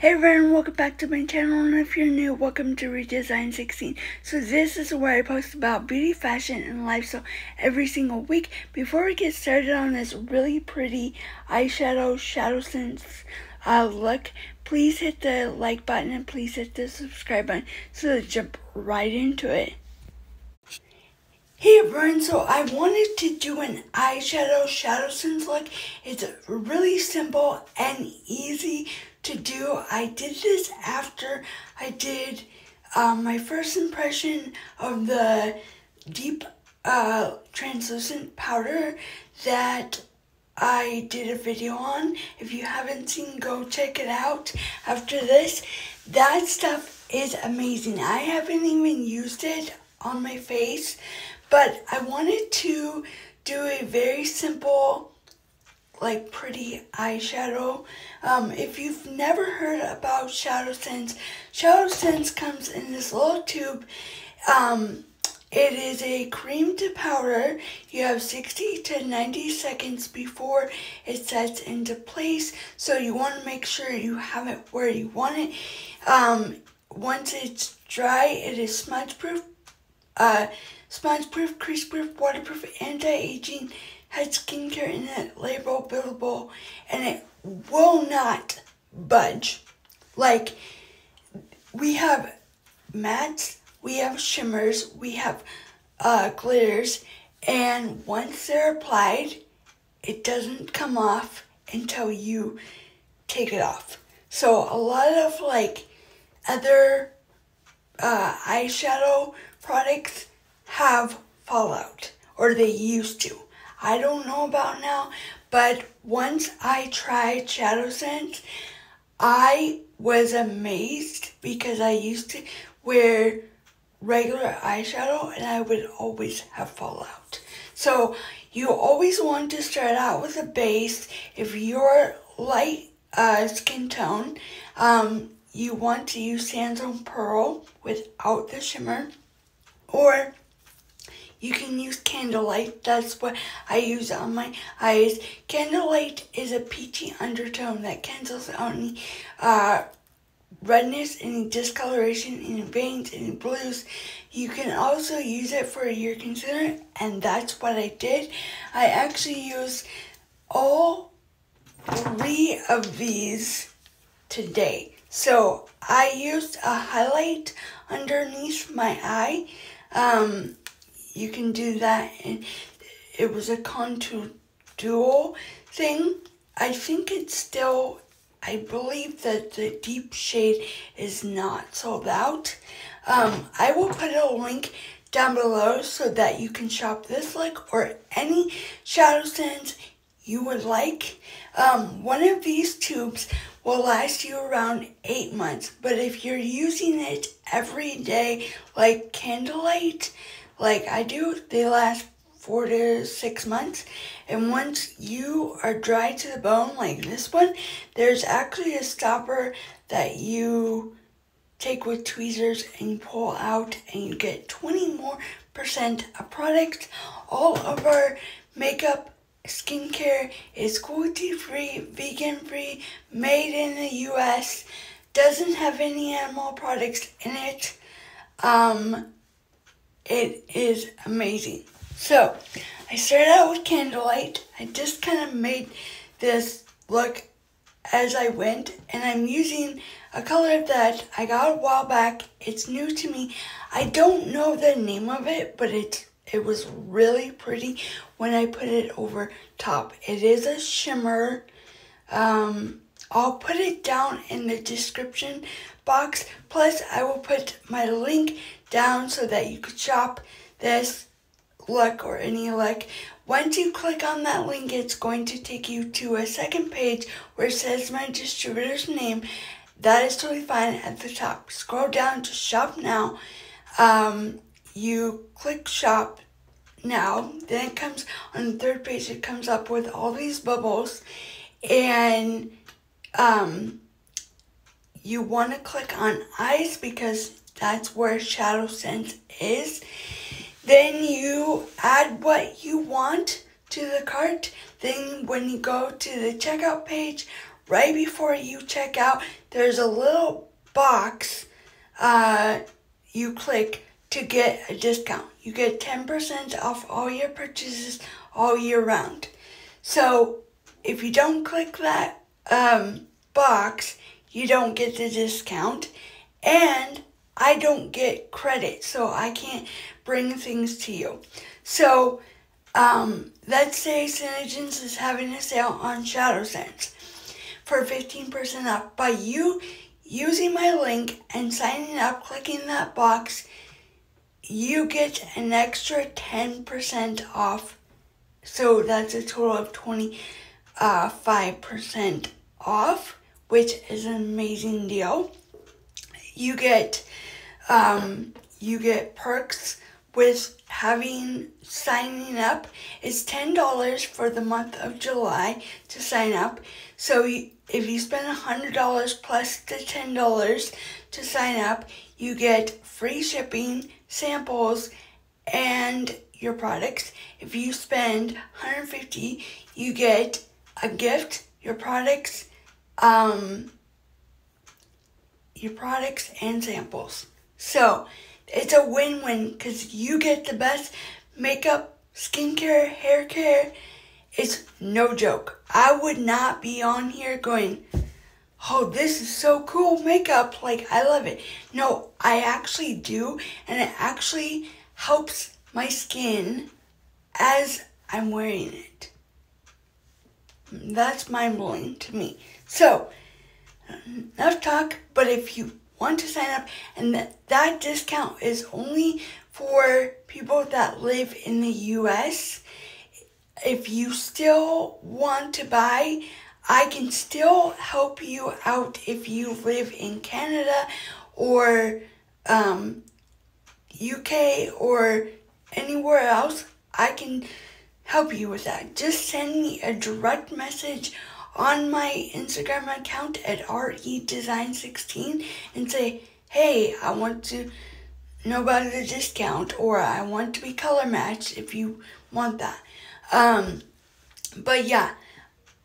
Hey everyone, welcome back to my channel and if you're new, welcome to Redesign 16. So this is where I post about beauty, fashion, and lifestyle every single week. Before we get started on this really pretty eyeshadow shadow sense uh, look, please hit the like button and please hit the subscribe button so that jump right into it. Hey everyone, so I wanted to do an eyeshadow shadow sense look. It's really simple and easy to do. I did this after I did um, my first impression of the deep uh, translucent powder that I did a video on. If you haven't seen, go check it out after this. That stuff is amazing. I haven't even used it on my face, but I wanted to do a very simple like pretty eyeshadow. Um, if you've never heard about Shadow Sense, Shadow Sense comes in this little tube. Um, it is a cream to powder. You have 60 to 90 seconds before it sets into place. So you want to make sure you have it where you want it. Um, once it's dry, it is smudge proof, uh, smudge proof, crease proof, waterproof, anti-aging, has skincare in it, label, billable, and it will not budge. Like, we have mattes, we have shimmers, we have uh, glitters, and once they're applied, it doesn't come off until you take it off. So a lot of like other uh, eyeshadow products have fallout, or they used to. I don't know about now, but once I tried Shadow Sense, I was amazed because I used to wear regular eyeshadow and I would always have fallout. So you always want to start out with a base. If you're light uh, skin tone, um, you want to use Sandstone Pearl without the shimmer. Or you can use candlelight. That's what I use on my eyes. Candlelight is a peachy undertone that cancels out any uh, redness, any discoloration, any veins, any blues. You can also use it for your concealer, and that's what I did. I actually used all three of these today. So I used a highlight underneath my eye. Um, you can do that and it was a contour thing. I think it's still, I believe that the deep shade is not sold out. Um, I will put a link down below so that you can shop this look or any shadow sense you would like. Um, one of these tubes will last you around eight months, but if you're using it every day like candlelight, like I do, they last four to six months. And once you are dry to the bone, like this one, there's actually a stopper that you take with tweezers and you pull out and you get 20 more percent of product. All of our makeup skincare is cruelty free, vegan free, made in the US, doesn't have any animal products in it. Um, it is amazing. So, I started out with candlelight. I just kind of made this look as I went, and I'm using a color that I got a while back. It's new to me. I don't know the name of it, but it it was really pretty when I put it over top. It is a shimmer. Um, I'll put it down in the description box. Plus, I will put my link down so that you could shop this look or any look. Once you click on that link, it's going to take you to a second page where it says my distributor's name. That is totally fine at the top. Scroll down to shop now. Um, you click shop now. Then it comes on the third page, it comes up with all these bubbles. And um, you want to click on eyes because that's where Shadow Sense is. Then you add what you want to the cart. Then when you go to the checkout page, right before you check out, there's a little box uh, you click to get a discount. You get 10% off all your purchases all year round. So if you don't click that um, box, you don't get the discount. And I don't get credit, so I can't bring things to you. So um, let's say SeneGence is having a sale on Shadow Sense for 15% off. By you using my link and signing up, clicking that box, you get an extra 10% off. So that's a total of 25% uh, off, which is an amazing deal. You get um, you get perks with having signing up. It's ten dollars for the month of July to sign up. So if you spend a hundred dollars plus the ten dollars to sign up, you get free shipping, samples, and your products. If you spend 150, you get a gift, your products, um, your products and samples. So it's a win-win because you get the best makeup, skincare, hair care. It's no joke. I would not be on here going, oh, this is so cool makeup. Like, I love it. No, I actually do. And it actually helps my skin as I'm wearing it. That's mind blowing to me. So, enough talk, but if you want to sign up, and that, that discount is only for people that live in the US. If you still want to buy, I can still help you out if you live in Canada or um, UK or anywhere else. I can help you with that. Just send me a direct message on my Instagram account at REDesign16 and say, hey, I want to know about the discount or I want to be color matched if you want that. Um, but yeah,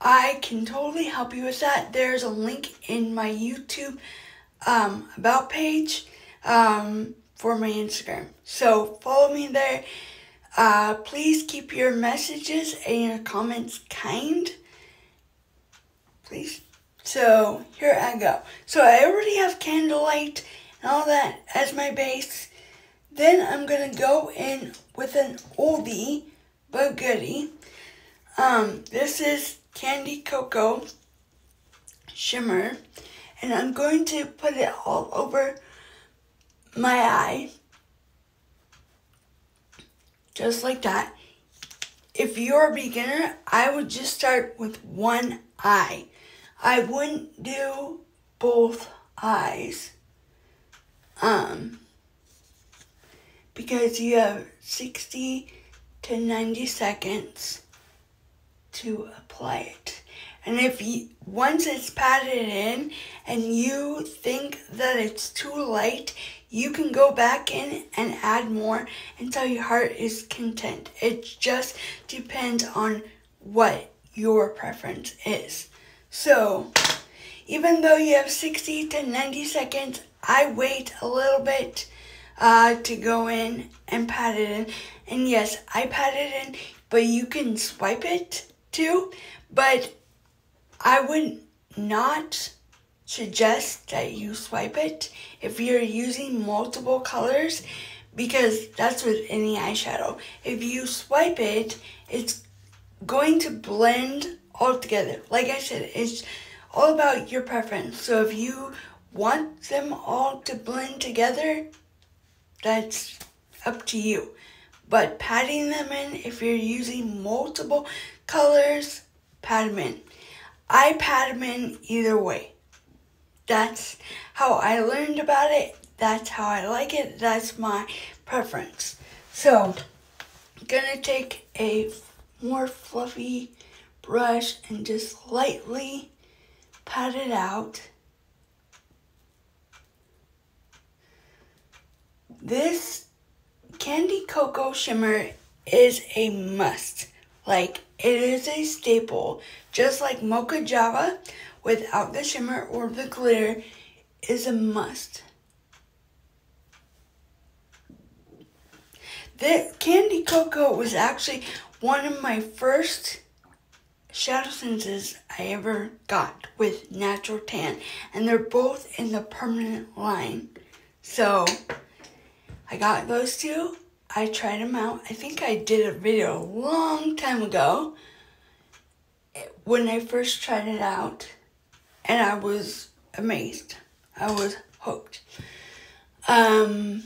I can totally help you with that. There's a link in my YouTube um, about page um, for my Instagram. So follow me there. Uh, please keep your messages and your comments kind please. So here I go. So I already have candlelight and all that as my base. Then I'm gonna go in with an oldie but goodie. Um, this is Candy Cocoa Shimmer. And I'm going to put it all over my eye. Just like that. If you're a beginner, I would just start with one eye. I wouldn't do both eyes. Um, because you have 60 to 90 seconds to apply it. And if you, once it's patted in and you think that it's too light, you can go back in and add more until your heart is content. It just depends on what your preference is. So, even though you have 60 to 90 seconds, I wait a little bit uh, to go in and pat it in. And yes, I pat it in, but you can swipe it too. But I would not suggest that you swipe it if you're using multiple colors because that's with any eyeshadow. If you swipe it, it's going to blend all together. Like I said, it's all about your preference. So if you want them all to blend together, that's up to you. But patting them in, if you're using multiple colors, pat them in. I pat them in either way. That's how I learned about it. That's how I like it. That's my preference. So, I'm gonna take a more fluffy brush and just lightly pat it out. This Candy Cocoa Shimmer is a must. Like, it is a staple. Just like Mocha Java without the shimmer or the glitter is a must. The Candy Cocoa was actually one of my first shadow senses I ever got with Natural Tan, and they're both in the permanent line. So I got those two. I tried them out. I think I did a video a long time ago when I first tried it out, and I was amazed. I was hooked. Um,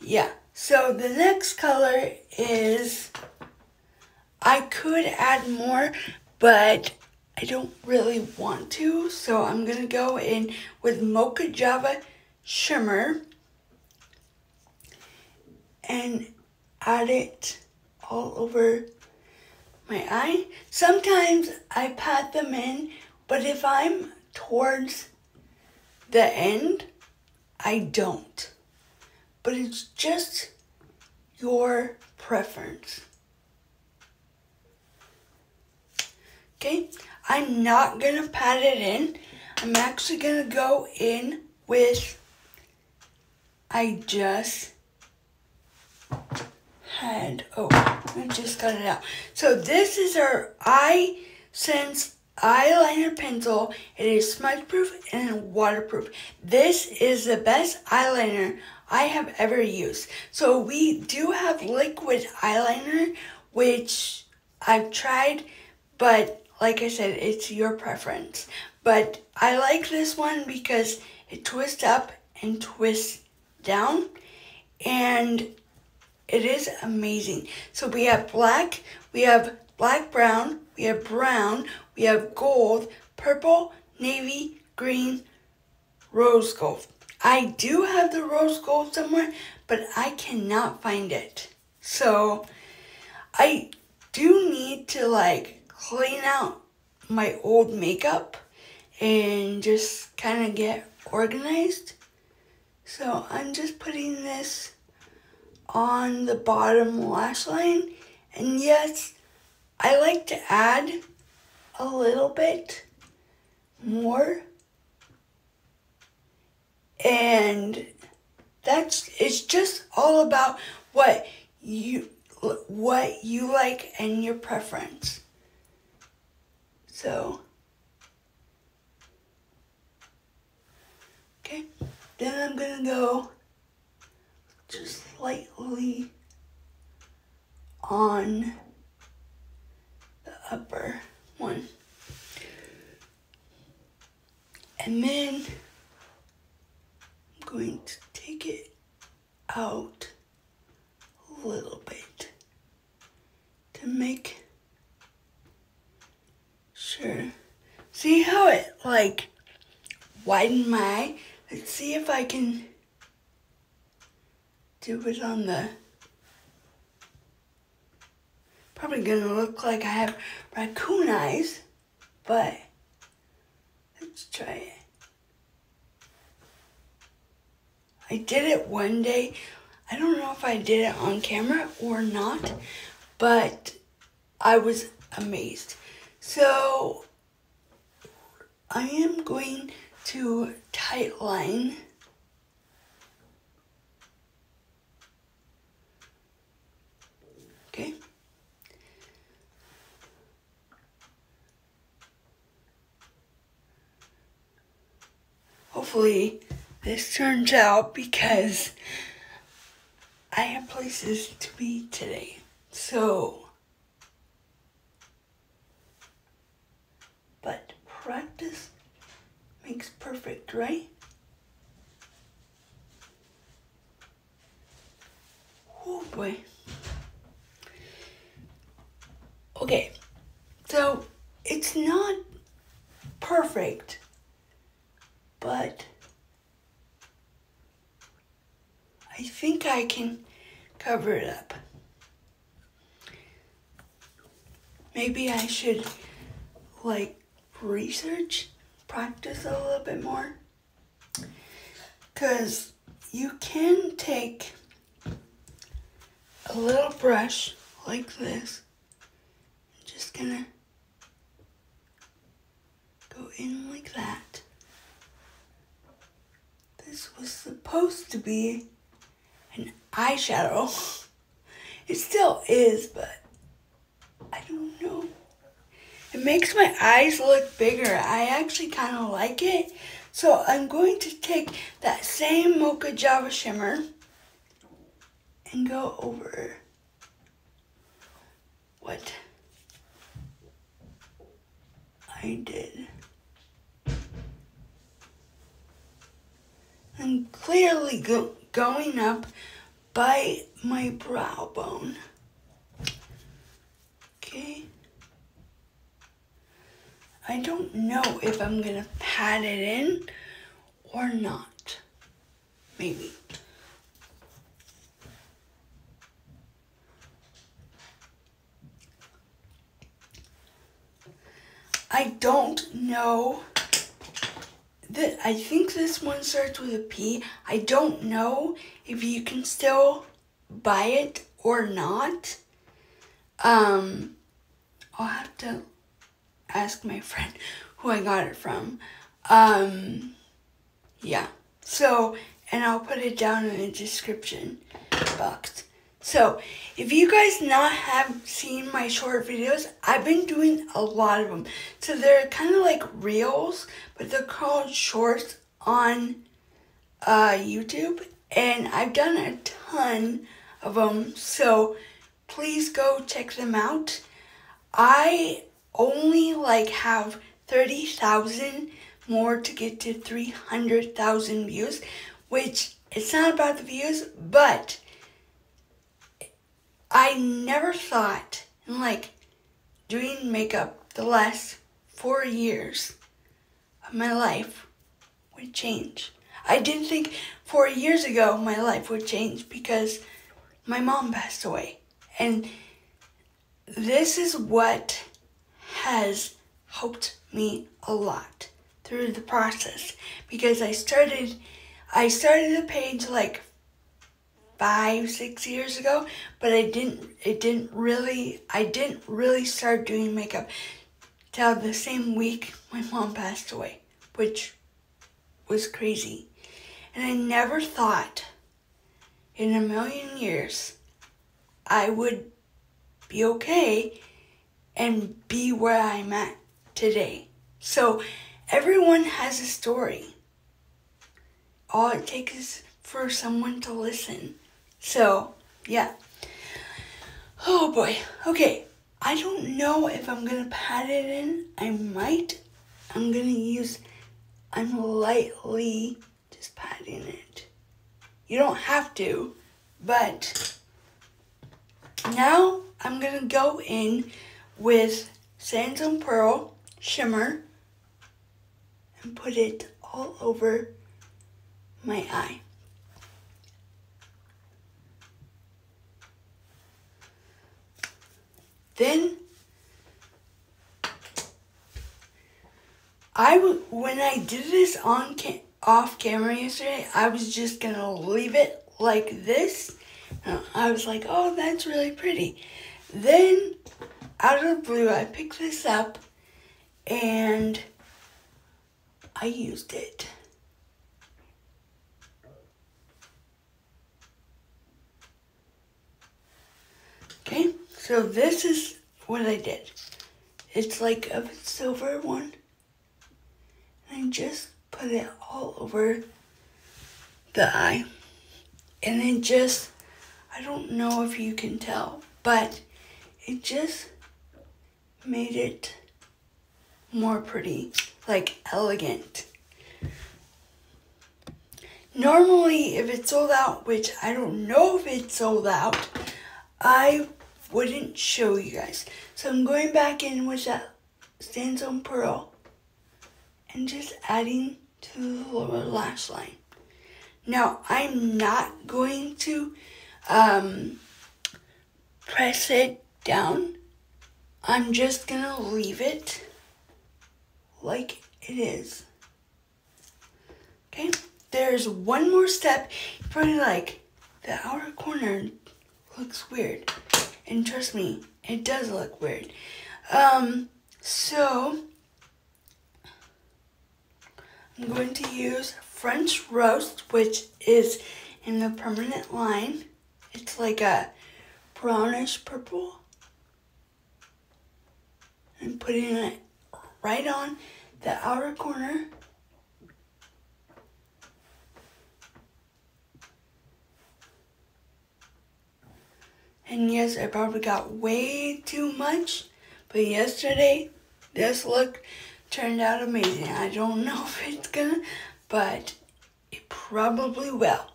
yeah. So the next color is, I could add more, but I don't really want to. So I'm going to go in with Mocha Java Shimmer and add it all over my eye. Sometimes I pat them in, but if I'm towards the end, I don't. But it's just your preference. Okay, I'm not gonna pat it in. I'm actually gonna go in with, I just had, oh, I just got it out. So this is our Eye Sense eyeliner pencil. It is smudge proof and waterproof. This is the best eyeliner I have ever used. So we do have liquid eyeliner, which I've tried, but like I said, it's your preference. But I like this one because it twists up and twists down and it is amazing. So we have black, we have black brown, we have brown, we have gold, purple, navy, green, rose gold. I do have the rose gold somewhere, but I cannot find it. So I do need to like clean out my old makeup and just kind of get organized. So I'm just putting this on the bottom lash line. And yes, I like to add a little bit more and that's it's just all about what you what you like and your preference so. Okay then i'm gonna go just slightly on the upper one. And then I'm going to take it out a little bit to make sure. See how it like widened my eye? Let's see if I can do it on the probably gonna look like I have raccoon eyes, but let's try it. I did it one day. I don't know if I did it on camera or not, but I was amazed. So I am going to tight line Okay. Hopefully this turns out because I have places to be today. So, but practice makes perfect, right? Oh boy. Okay, so it's not perfect, but I think I can cover it up. Maybe I should like research, practice a little bit more. Because you can take a little brush like this, just gonna go in like that. This was supposed to be an eyeshadow. It still is, but I don't know. It makes my eyes look bigger. I actually kind of like it. So I'm going to take that same Mocha Java Shimmer and go over what I did. I'm clearly go going up by my brow bone. Okay. I don't know if I'm gonna pat it in or not. Maybe. I don't know that I think this one starts with a P. I don't know if you can still buy it or not. Um I'll have to ask my friend who I got it from. Um yeah. So and I'll put it down in the description box. So, if you guys not have seen my short videos, I've been doing a lot of them. So they're kind of like reels, but they're called shorts on uh, YouTube. And I've done a ton of them. So please go check them out. I only like have 30,000 more to get to 300,000 views, which it's not about the views, but I never thought in like doing makeup the last four years of my life would change. I didn't think four years ago my life would change because my mom passed away. And this is what has helped me a lot through the process because I started I started the page like five, six years ago, but I didn't, it didn't really, I didn't really start doing makeup till the same week my mom passed away, which was crazy. And I never thought in a million years I would be okay and be where I'm at today. So everyone has a story. All it takes is for someone to listen. So, yeah. Oh boy. Okay. I don't know if I'm gonna pat it in. I might. I'm gonna use, I'm lightly just patting it. You don't have to, but now I'm gonna go in with Sandstone Pearl Shimmer and put it all over my eye. Then I when I did this on off camera yesterday, I was just gonna leave it like this. Uh, I was like, oh, that's really pretty. Then, out of the blue, I picked this up and I used it. Okay. So this is what I did. It's like a silver one. And I just put it all over the eye. And then just, I don't know if you can tell, but it just made it more pretty, like elegant. Normally, if it's sold out, which I don't know if it's sold out, I wouldn't show you guys. So I'm going back in with that Sandstone Pearl and just adding to the lower lash line. Now I'm not going to um, press it down. I'm just gonna leave it like it is. Okay, there's one more step. You Probably like the outer corner looks weird. And trust me, it does look weird. Um, so I'm going to use French Roast, which is in the permanent line. It's like a brownish purple. And putting it right on the outer corner. And yes, I probably got way too much, but yesterday this look turned out amazing. I don't know if it's gonna, but it probably will.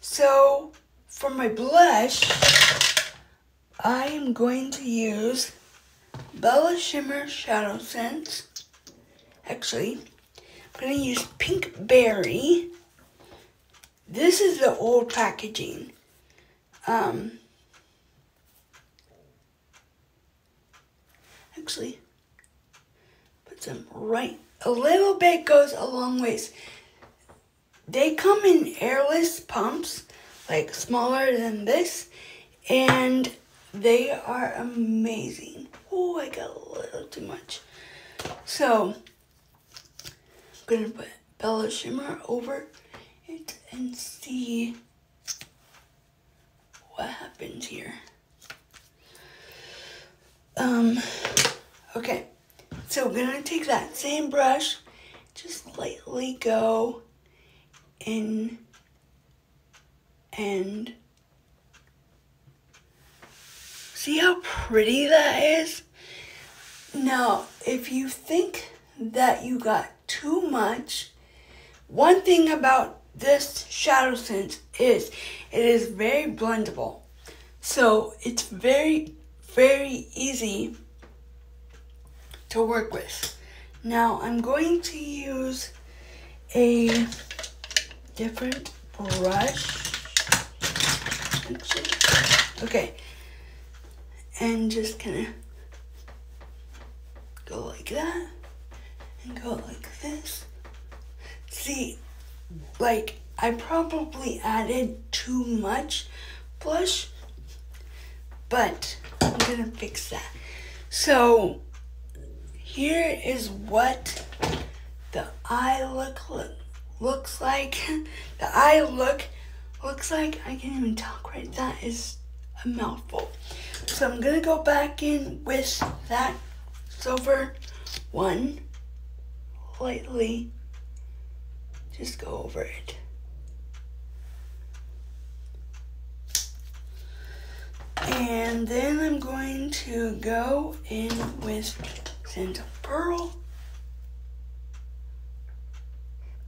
So for my blush, I am going to use Bella Shimmer Shadow Sense. Actually, I'm going to use Pink Berry. This is the old packaging. Um, actually, put some right, a little bit goes a long ways. They come in airless pumps, like smaller than this, and they are amazing. Oh, I got a little too much. So, I'm gonna put Bella Shimmer over it and see what happens here. Um, okay, so we're gonna take that same brush, just lightly go in and see how pretty that is? Now, if you think that you got too much, one thing about this shadow sense is it is very blendable. So it's very, very easy to work with. Now I'm going to use a different brush. Okay. And just kind of go like that and go like this. See, like I probably added too much blush, but I'm gonna fix that. So here is what the eye look, look looks like. the eye look looks like. I can't even talk right. That is a mouthful. So I'm gonna go back in with that silver one lightly just go over it. And then I'm going to go in with Sandstone Pearl.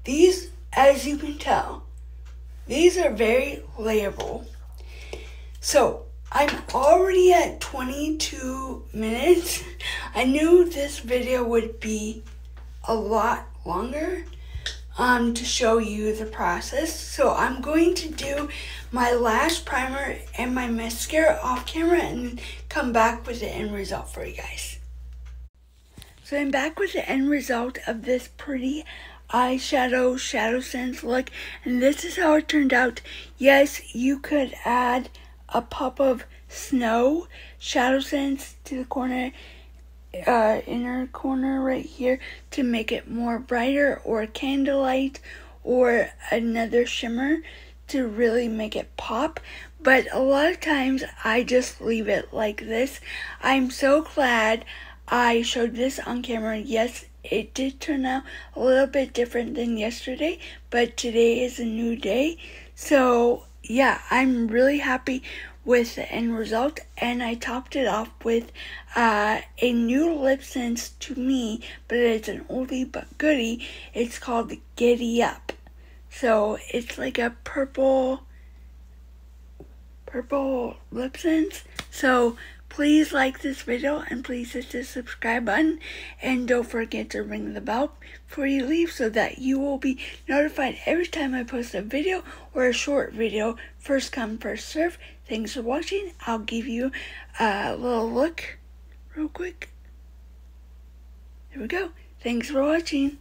These, as you can tell, these are very layable. So I'm already at 22 minutes. I knew this video would be a lot longer um, to show you the process. So I'm going to do my lash primer and my mascara off camera and come back with the end result for you guys. So I'm back with the end result of this pretty eyeshadow shadow sense look and this is how it turned out. Yes, you could add a pop of snow shadow sense to the corner uh, inner corner right here to make it more brighter or candlelight or another shimmer to really make it pop but a lot of times I just leave it like this. I'm so glad I showed this on camera. Yes, it did turn out a little bit different than yesterday, but today is a new day. So, yeah, I'm really happy with the end result and I topped it off with uh, a new lip sense to me but it's an oldie but goodie. It's called Giddy Up. So it's like a purple purple lip sense. So Please like this video and please hit the subscribe button and don't forget to ring the bell before you leave so that you will be notified every time I post a video or a short video. First come, first serve. Thanks for watching. I'll give you a little look real quick. Here we go. Thanks for watching.